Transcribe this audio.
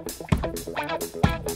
Wow, wow, wow.